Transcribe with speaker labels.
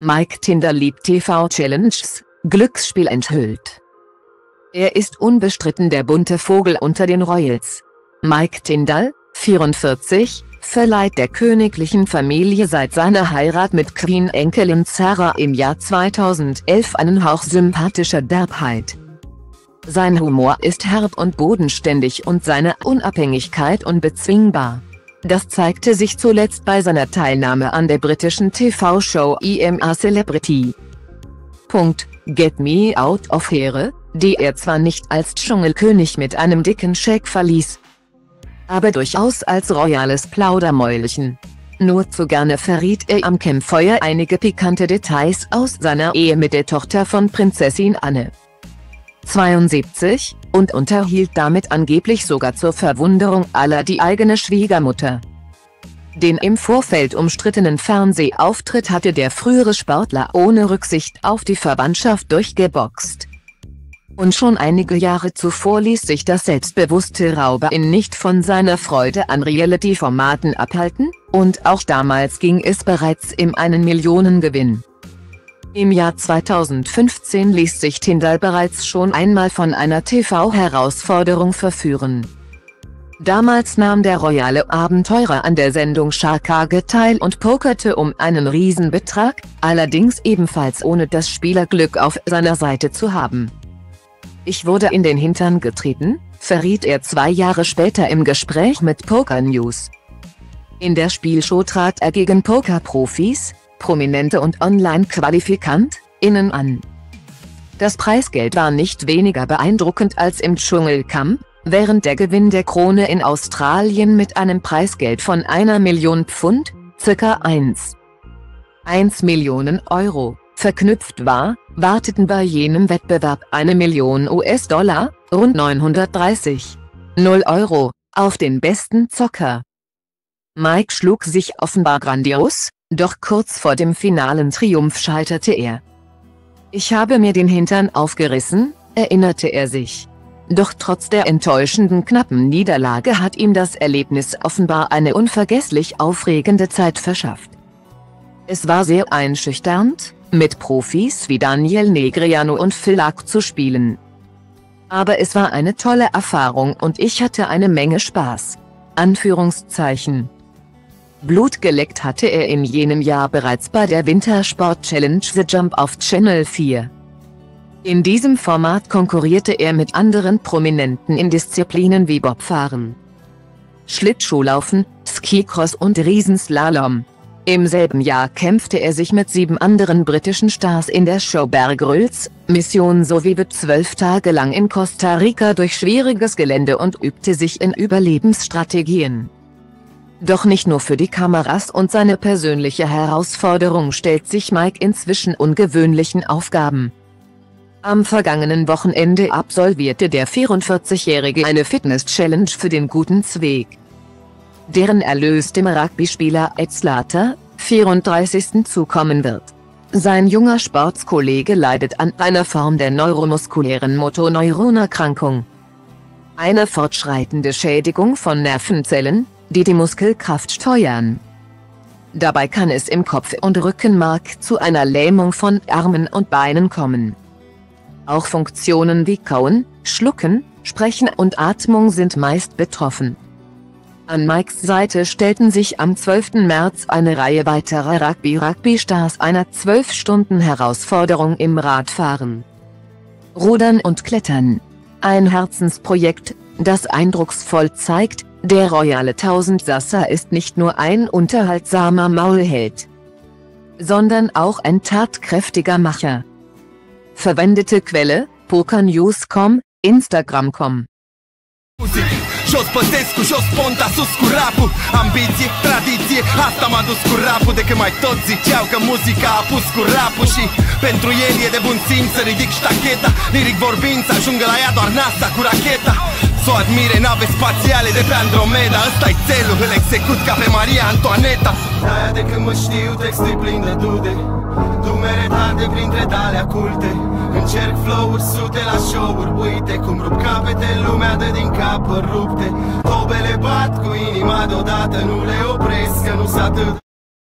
Speaker 1: Mike Tinder liebt TV-Challenges, Glücksspiel enthüllt. Er ist unbestritten der bunte Vogel unter den Royals. Mike Tindall, 44, verleiht der königlichen Familie seit seiner Heirat mit Queen-Enkelin Sarah im Jahr 2011 einen Hauch sympathischer Derbheit. Sein Humor ist herb und bodenständig und seine Unabhängigkeit unbezwingbar. Das zeigte sich zuletzt bei seiner Teilnahme an der britischen TV-Show EMA Celebrity. Punkt, Get Me Out of Here, die er zwar nicht als Dschungelkönig mit einem dicken Scheck verließ, aber durchaus als royales Plaudermäulchen. Nur zu gerne verriet er am Campfeuer einige pikante Details aus seiner Ehe mit der Tochter von Prinzessin Anne. 72, und unterhielt damit angeblich sogar zur Verwunderung aller die eigene Schwiegermutter. Den im Vorfeld umstrittenen Fernsehauftritt hatte der frühere Sportler ohne Rücksicht auf die Verwandtschaft durchgeboxt. Und schon einige Jahre zuvor ließ sich das selbstbewusste Rauberin nicht von seiner Freude an Reality-Formaten abhalten, und auch damals ging es bereits im einen Millionengewinn. Im Jahr 2015 ließ sich Tindall bereits schon einmal von einer TV-Herausforderung verführen. Damals nahm der royale Abenteurer an der Sendung Sharkage teil und pokerte um einen Riesenbetrag, allerdings ebenfalls ohne das Spielerglück auf seiner Seite zu haben. Ich wurde in den Hintern getreten, verriet er zwei Jahre später im Gespräch mit Poker News. In der Spielshow trat er gegen Pokerprofis, Prominente und Online-QualifikantInnen an. Das Preisgeld war nicht weniger beeindruckend als im Dschungelcamp, während der Gewinn der Krone in Australien mit einem Preisgeld von einer Million Pfund, ca. 1. 1 Millionen Euro, verknüpft war, warteten bei jenem Wettbewerb eine Million US-Dollar, rund 930 0 Euro, auf den besten Zocker. Mike schlug sich offenbar grandios, doch kurz vor dem finalen Triumph scheiterte er. Ich habe mir den Hintern aufgerissen, erinnerte er sich. Doch trotz der enttäuschenden knappen Niederlage hat ihm das Erlebnis offenbar eine unvergesslich aufregende Zeit verschafft. Es war sehr einschüchternd, mit Profis wie Daniel Negriano und Phil Lack zu spielen. Aber es war eine tolle Erfahrung und ich hatte eine Menge Spaß. Anführungszeichen. Blut geleckt hatte er in jenem Jahr bereits bei der Wintersport Challenge The Jump auf Channel 4. In diesem Format konkurrierte er mit anderen Prominenten in Disziplinen wie Bobfahren, Schlittschuhlaufen, Skicross und Riesenslalom. Im selben Jahr kämpfte er sich mit sieben anderen britischen Stars in der Show Bergrülls, Mission sowie wird zwölf Tage lang in Costa Rica durch schwieriges Gelände und übte sich in Überlebensstrategien. Doch nicht nur für die Kameras und seine persönliche Herausforderung stellt sich Mike inzwischen ungewöhnlichen Aufgaben. Am vergangenen Wochenende absolvierte der 44-Jährige eine Fitness-Challenge für den guten Zweck. Deren Erlös dem Rugby-Spieler Ed Slater, 34. zukommen wird. Sein junger Sportskollege leidet an einer Form der neuromuskulären Motoneuronerkrankung. Eine fortschreitende Schädigung von Nervenzellen, die die Muskelkraft steuern. Dabei kann es im Kopf- und Rückenmark zu einer Lähmung von Armen und Beinen kommen. Auch Funktionen wie Kauen, Schlucken, Sprechen und Atmung sind meist betroffen. An Mikes Seite stellten sich am 12. März eine Reihe weiterer Rugby-Rugby-Stars einer 12-Stunden-Herausforderung im Radfahren, Rudern und Klettern. Ein Herzensprojekt, das eindrucksvoll zeigt, der royale Tausendsasser ist nicht nur ein unterhaltsamer Maulheld, sondern auch ein tatkräftiger Macher. Verwendete Quelle, pokernews.com, Instagram.com
Speaker 2: Jos Păsescu, jos Ponta, sus cu rapul. Ambiție, tradiție, asta m-a dus cu rapul. De când mai toți ziceau că muzica a pus cu rapul Și pentru el e de bun simț să ridic ștacheta. Liric vorbind să ajungă la ea doar NASA cu racheta. Să o admire nave spațiale de pe Andromeda Ăsta-i țelul, îl execut ca pe Maria Antoaneta De-aia de când mă știu textul plin de dude. Dumere tarde printre dale culte. Încerc flow-uri, sute la show-uri. Uite cum rup capete, lumea de din cap rupte. Tobele bat cu inima deodată Nu le opresc, că nu s atât